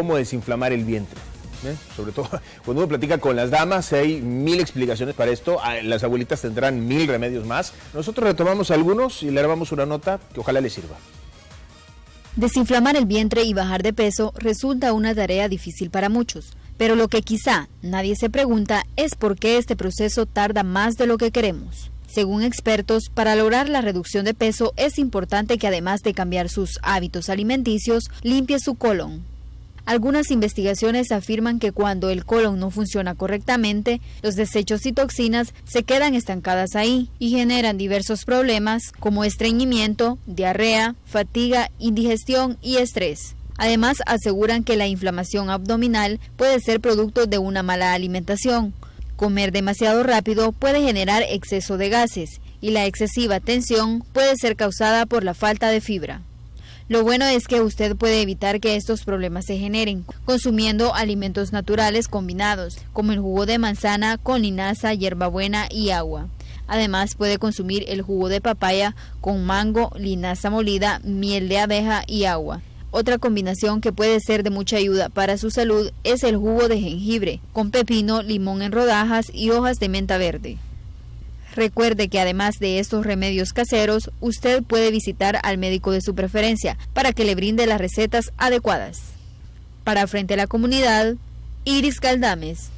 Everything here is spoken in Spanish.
cómo desinflamar el vientre. ¿eh? Sobre todo cuando uno platica con las damas, hay mil explicaciones para esto. Ah, Las abuelitas tendrán mil remedios más. Nosotros retomamos algunos y le grabamos una nota que ojalá les sirva. Desinflamar el vientre y bajar de peso resulta una tarea difícil para muchos, pero lo que quizá nadie se pregunta es por qué este proceso tarda más de lo que queremos. Según expertos, para lograr la reducción de peso es importante que además de cambiar sus hábitos alimenticios, limpie su colon. Algunas investigaciones afirman que cuando el colon no funciona correctamente, los desechos y toxinas se quedan estancadas ahí y generan diversos problemas como estreñimiento, diarrea, fatiga, indigestión y estrés. Además, aseguran que la inflamación abdominal puede ser producto de una mala alimentación. Comer demasiado rápido puede generar exceso de gases y la excesiva tensión puede ser causada por la falta de fibra. Lo bueno es que usted puede evitar que estos problemas se generen consumiendo alimentos naturales combinados, como el jugo de manzana con linaza, hierbabuena y agua. Además puede consumir el jugo de papaya con mango, linaza molida, miel de abeja y agua. Otra combinación que puede ser de mucha ayuda para su salud es el jugo de jengibre, con pepino, limón en rodajas y hojas de menta verde. Recuerde que además de estos remedios caseros, usted puede visitar al médico de su preferencia para que le brinde las recetas adecuadas. Para Frente a la Comunidad, Iris Caldames.